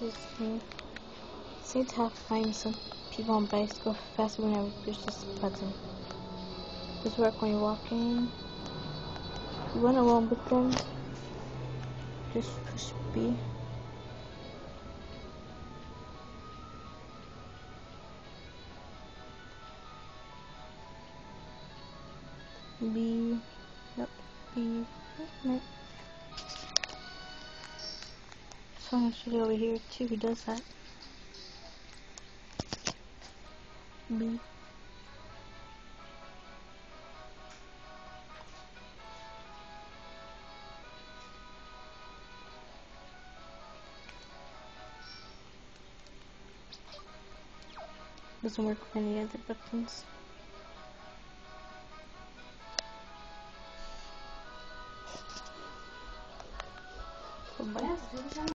This thing. Have to find some people on bikes go faster whenever you push this button. This work when you're walking. You run along with them. Just push B. B. Nope. B. Nope. someone should over here too who does that. Me. Doesn't work with any other buttons.